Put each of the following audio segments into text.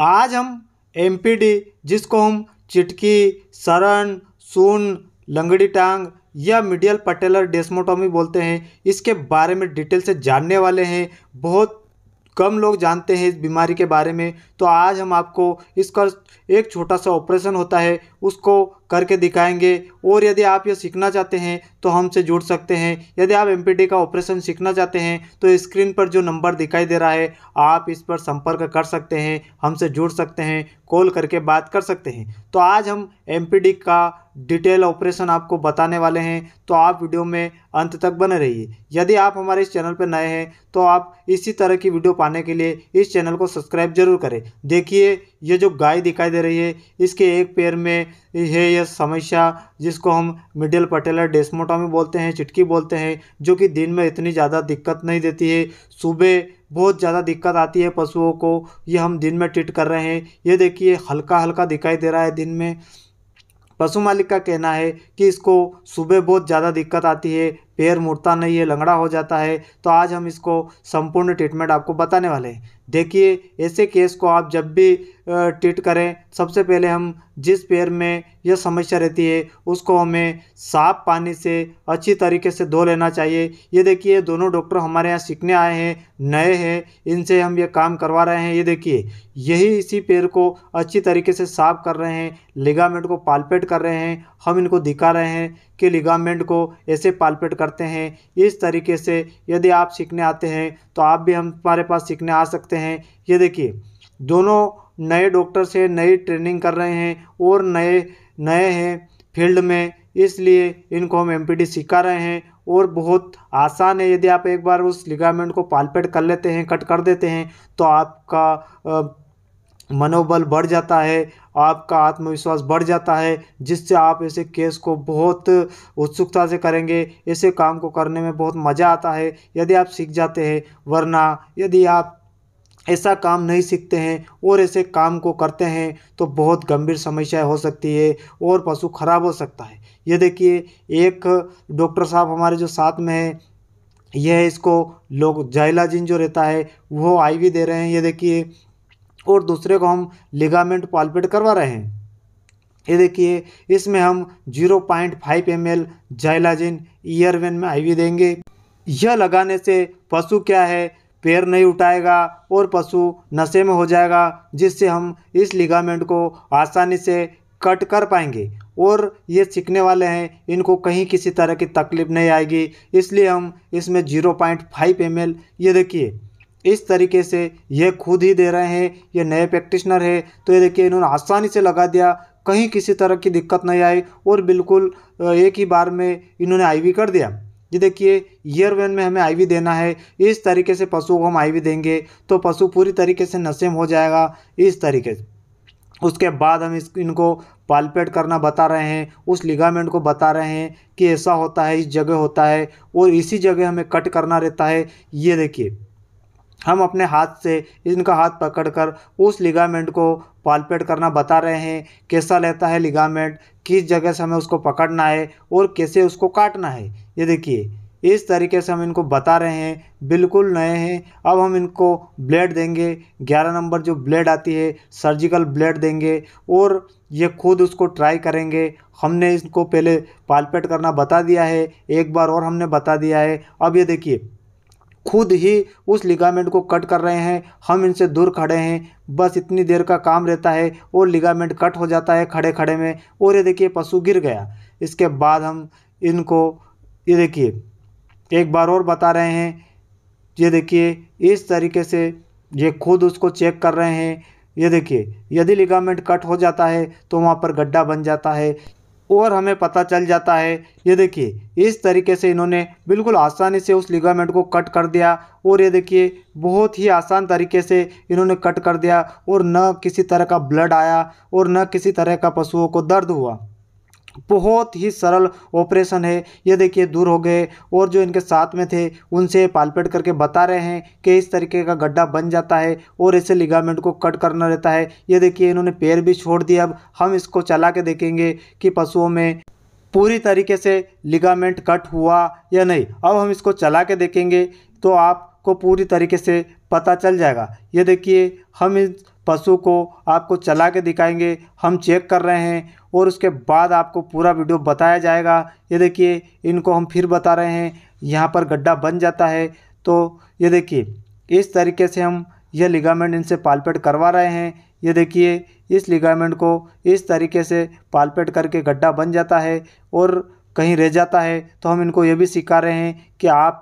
आज हम MPD जिसको हम चिटकी सरन सुन, लंगड़ी टांग या मिडियल पटेलर डेस्मोटोमी बोलते हैं, इसके बारे में डिटेल से जानने वाले हैं। बहुत कम लोग जानते हैं इस बीमारी के बारे में। तो आज हम आपको इसका एक छोटा सा ऑपरेशन होता है, उसको करके दिखाएँगे। और यदि आप ये सीखना चाहते हैं तो हमसे जुड़ सकते हैं। यदि आप एम का ऑपरेशन सीखना चाहते हैं तो स्क्रीन पर जो नंबर दिखाई दे रहा है, आप इस पर संपर्क कर सकते हैं, हमसे जुड़ सकते हैं कॉल करके बात कर सकते हैं। तो आज हम एम का डिटेल ऑपरेशन आपको बताने वाले हैं। तो आप वीडियो में अंत तक बने रहिए। यदि आप हमारे इस चैनल पर नए हैं तो आप इसी तरह की वीडियो पाने के लिए इस चैनल को सब्सक्राइब ज़रूर करें। देखिए, ये जो गाय दिखाई दे रही है, इसके एक पैर में है यह समस्या जिसको हम मिडिल पटेलर डेस्मोटोमी बोलते हैं, चिटकी बोलते हैं, जो कि दिन में इतनी ज़्यादा दिक्कत नहीं देती है। सुबह बहुत ज़्यादा दिक्कत आती है पशुओं को। ये हम दिन में ट्रीट कर रहे हैं। ये देखिए हल्का हल्का दिखाई दे रहा है दिन में। पशु मालिक का कहना है कि इसको सुबह बहुत ज़्यादा दिक्कत आती है। पैर मुड़ता नहीं है, लंगड़ा हो जाता है। तो आज हम इसको संपूर्ण ट्रीटमेंट आपको बताने वाले हैं। देखिए, ऐसे केस को आप जब भी ट्रीट करें, सबसे पहले हम जिस पैर में यह समस्या रहती है, उसको हमें साफ़ पानी से अच्छी तरीके से धो लेना चाहिए। ये देखिए, दोनों डॉक्टर हमारे यहाँ सीखने आए हैं, नए हैं, इनसे हम ये काम करवा रहे हैं। ये देखिए, यही इसी पैर को अच्छी तरीके से साफ़ कर रहे हैं लिगामेंट को पालपेट कर रहे हैं, हम इनको दिखा रहे हैं कि लिगामेंट को ऐसे पालपेट करते हैं। इस तरीके से यदि आप सीखने आते हैं तो आप भी हम हमारे पास सीखने आ सकते हैं। ये देखिए, दोनों नए डॉक्टर से नई ट्रेनिंग कर रहे हैं और नए नए हैं फ़ील्ड में, इसलिए इनको हम एम सिखा रहे हैं और बहुत आसान है। यदि आप एक बार उस लिगामेंट को पालपेट कर लेते हैं कट कर देते हैं तो आपका मनोबल बढ़ जाता है, आपका आत्मविश्वास बढ़ जाता है, जिससे आप ऐसे केस को बहुत उत्सुकता से करेंगे। ऐसे काम को करने में बहुत मज़ा आता है। यदि आप सीख जाते हैं, वरना यदि आप ऐसा काम नहीं सीखते हैं और ऐसे काम को करते हैं तो बहुत गंभीर समस्याएँ हो सकती है और पशु खराब हो सकता है। ये देखिए, एक डॉक्टर साहब हमारे जो साथ में है, यह इसको लोग जाइलाजिन जो रहता है, वो आईवी दे रहे हैं, ये देखिए, और दूसरे को हम लिगामेंट पालपेट करवा रहे हैं। ये देखिए, इसमें हम 0.5 point five M L xylazine ear vein में आईवी देंगे। यह लगाने से पशु क्या है पैर नहीं उठाएगा और पशु नशे में हो जाएगा, जिससे हम इस लिगामेंट को आसानी से कट कर पाएँगे। और ये सीखने वाले हैं, इनको कहीं किसी तरह की तकलीफ़ नहीं आएगी, इसलिए हम इसमें ज़ीरो पॉइंट फाइव एम ये देखिए, इस तरीके से ये खुद ही दे रहे हैं, ये नए प्रैक्टिशनर है तो ये देखिए, इन्होंने आसानी से लगा दिया, कहीं किसी तरह की दिक्कत नहीं आई, और बिल्कुल एक ही बार में इन्होंने आईवी कर दिया। ये देखिए ईयर वन में हमें आईवी देना है, इस तरीके से पशु को हम आईवी देंगे तो पशु पूरी तरीके से नशेम हो जाएगा, इस तरीके से। उसके बाद हम इस, इनको पालपेट करना बता रहे हैं, उस लिगामेंट को बता रहे हैं कि ऐसा होता है, इस जगह होता है, और इसी जगह हमें कट करना रहता है। ये देखिए, हम अपने हाथ से, इनका हाथ पकड़कर उस लिगामेंट को पालपेट करना बता रहे हैं, कैसा लेता है लिगामेंट किस जगह से हमें उसको पकड़ना है और कैसे उसको काटना है। ये देखिए, इस तरीके से हम इनको बता रहे हैं, बिल्कुल नए हैं। अब हम इनको ब्लेड देंगे, ग्यारह नंबर जो ब्लेड आती है, सर्जिकल ब्लेड देंगे और ये खुद उसको ट्राई करेंगे। हमने इसको पहले पालपेट करना बता दिया है, एक बार और हमने बता दिया है। अब ये देखिए खुद ही उस लिगामेंट को कट कर रहे हैं। हम इनसे दूर खड़े हैं। बस इतनी देर का काम रहता है और लिगामेंट कट हो जाता है खड़े खड़े में और ये देखिए पशु गिर गया। इसके बाद हम इनको, ये देखिए, एक बार और बता रहे हैं। ये देखिए, इस तरीके से ये खुद उसको चेक कर रहे हैं। ये देखिए, यदि लिगामेंट कट हो जाता है तो वहाँ पर गड्ढा बन जाता है। और हमें पता चल जाता है। ये देखिए, इस तरीके से इन्होंने बिल्कुल आसानी से उस लिगामेंट को कट कर दिया और ये देखिए, बहुत ही आसान तरीके से इन्होंने कट कर दिया और न किसी तरह का ब्लड आया और न किसी तरह का पशुओं को दर्द हुआ। बहुत ही सरल ऑपरेशन है। ये देखिए, दूर हो गए और जो इनके साथ में थे, उनसे पालपेट करके बता रहे हैं कि इस तरीके का गड्ढा बन जाता है और इसे लिगामेंट को कट करना रहता है। ये देखिए, इन्होंने पैर भी छोड़ दिया। अब हम इसको चला के देखेंगे कि पशुओं में पूरी तरीके से लिगामेंट कट हुआ या नहीं। अब हम इसको चला के देखेंगे तो आपको पूरी तरीके से पता चल जाएगा। ये देखिए, हम इस पशु को आपको चला के दिखाएँगे, हम चेक कर रहे हैं और उसके बाद आपको पूरा वीडियो बताया जाएगा। ये देखिए, इनको हम फिर बता रहे हैं, यहाँ पर गड्ढा बन जाता है। तो ये देखिए, इस तरीके से हम यह लिगामेंट इनसे पालपेट करवा रहे हैं। ये देखिए, इस लिगामेंट को इस तरीके से पालपेट करके गड्ढा बन जाता है और कहीं रह जाता है तो हम इनको ये भी सिखा रहे हैं कि आप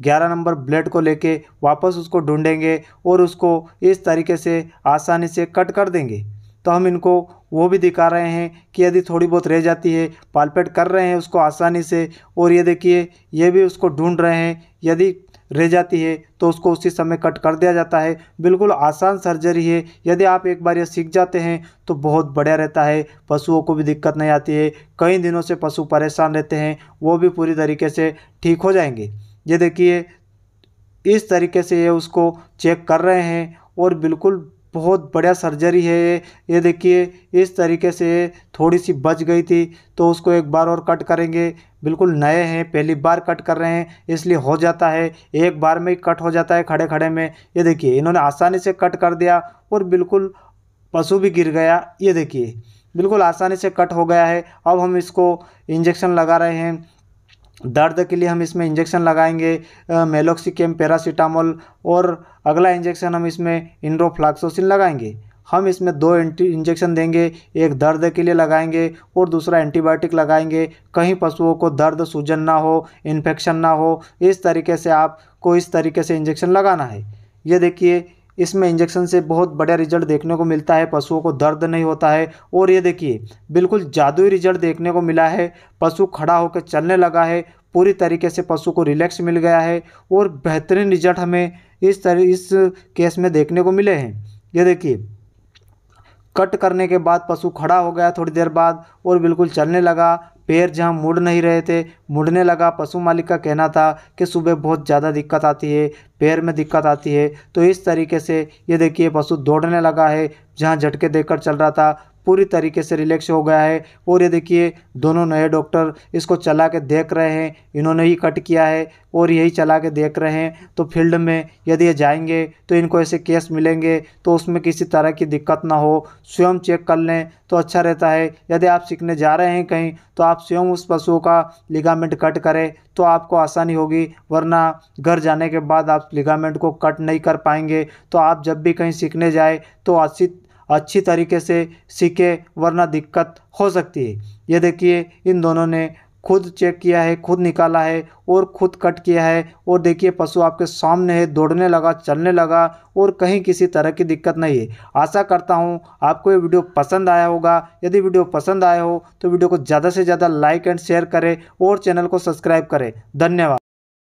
11 नंबर ब्लेड को लेके वापस उसको ढूंढेंगे और उसको इस तरीके से आसानी से कट कर देंगे। तो हम इनको वो भी दिखा रहे हैं कि यदि थोड़ी बहुत रह जाती है, पालपेट कर रहे हैं उसको आसानी से और ये देखिए, ये भी उसको ढूंढ रहे हैं। यदि रह जाती है तो उसको उसी समय कट कर दिया जाता है। बिल्कुल आसान सर्जरी है। यदि आप एक बार ये सीख जाते हैं तो बहुत बढ़िया रहता है। पशुओं को भी दिक्कत नहीं आती है। कई दिनों से पशु परेशान रहते हैं, वो भी पूरी तरीके से ठीक हो जाएँगे। ये देखिए, इस तरीके से ये उसको चेक कर रहे हैं और बिल्कुल बहुत बढ़िया सर्जरी है। ये ये देखिए, इस तरीके से थोड़ी सी बच गई थी तो उसको एक बार और कट करेंगे। बिल्कुल नए हैं, पहली बार कट कर रहे हैं, इसलिए हो जाता है। एक बार में ही कट हो जाता है खड़े खड़े में। ये देखिए, इन्होंने आसानी से कट कर दिया और बिल्कुल पशु भी गिर गया। ये देखिए, बिल्कुल आसानी से कट हो गया है। अब हम इसको इंजेक्शन लगा रहे हैं। दर्द के लिए हम इसमें इंजेक्शन लगाएँगे मेलोक्सिकेम पैरासीटामोल और अगला इंजेक्शन हम इसमें इंड्रोफ्लाक्सोसिन लगाएँगे। हम इसमें दो इंजेक्शन देंगे, एक दर्द के लिए लगाएँगे और दूसरा एंटीबायोटिक लगाएँगे। कहीं पशुओं को दर्द, सूजन ना हो इन्फेक्शन ना हो, इस तरीके से आपको इस तरीके से इंजेक्शन लगाना है। ये देखिए इसमें इंजेक्शन से बहुत बढ़िया रिज़ल्ट देखने को मिलता है, पशुओं को दर्द नहीं होता है। और ये देखिए, बिल्कुल जादुई रिज़ल्ट देखने को मिला है। पशु खड़ा होकर चलने लगा है, पूरी तरीके से पशु को रिलैक्स मिल गया है और बेहतरीन रिज़ल्ट हमें इस तरह इस केस में देखने को मिले हैं। ये देखिए, कट करने के बाद पशु खड़ा हो गया थोड़ी देर बाद और बिल्कुल चलने लगा। पैर जहाँ मुड़ नहीं रहे थे, मुड़ने लगा। पशु मालिक का कहना था कि सुबह बहुत ज़्यादा दिक्कत आती है, पैर में दिक्कत आती है। तो इस तरीके से ये देखिए पशु दौड़ने लगा है, जहाँ झटके देकर चल रहा था। पूरी तरीके से रिलैक्स हो गया है। और ये देखिए, दोनों नए डॉक्टर इसको चला के देख रहे हैं। इन्होंने ही कट किया है और यही चला के देख रहे हैं। तो फ़ील्ड में यदि ये जाएँगे तो इनको ऐसे केस मिलेंगे तो उसमें किसी तरह की दिक्कत ना हो। स्वयं चेक कर लें तो अच्छा रहता है। यदि आप सीखने जा रहे हैं कहीं तो आप स्वयं उस पशु का लिगामेंट कट करें तो आपको आसानी होगी। वरना घर जाने के बाद आप लिगामेंट को कट नहीं कर पाएँगे। तो आप जब भी कहीं सीखने जाए तो अच्छी अच्छी तरीके से सीखे, वरना दिक्कत हो सकती है। ये देखिए, इन दोनों ने खुद चेक किया है, खुद निकाला है और खुद कट किया है और देखिए, पशु आपके सामने है, दौड़ने लगा, चलने लगा और कहीं किसी तरह की दिक्कत नहीं है। आशा करता हूँ आपको ये वीडियो पसंद आया होगा। यदि वीडियो पसंद आया हो तो वीडियो को ज़्यादा से ज़्यादा लाइक एंड शेयर करें और चैनल को सब्सक्राइब करें। धन्यवाद।